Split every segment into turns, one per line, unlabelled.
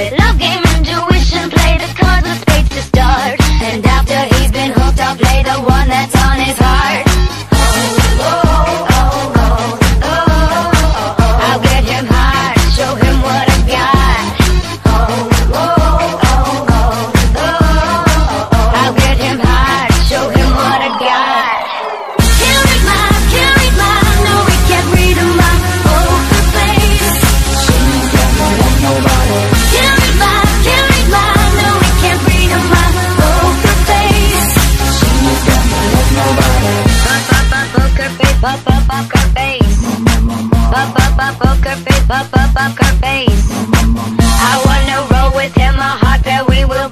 es lo que poker face. Poker face, poker face. I wanna roll with him, a heart that we will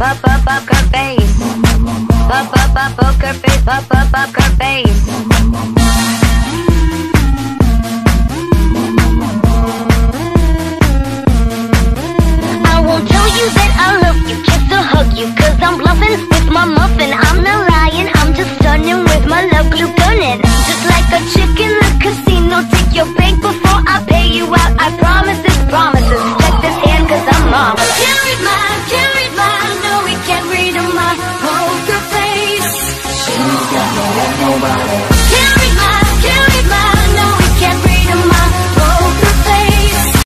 up up up her face, up up up up face, up up up her face.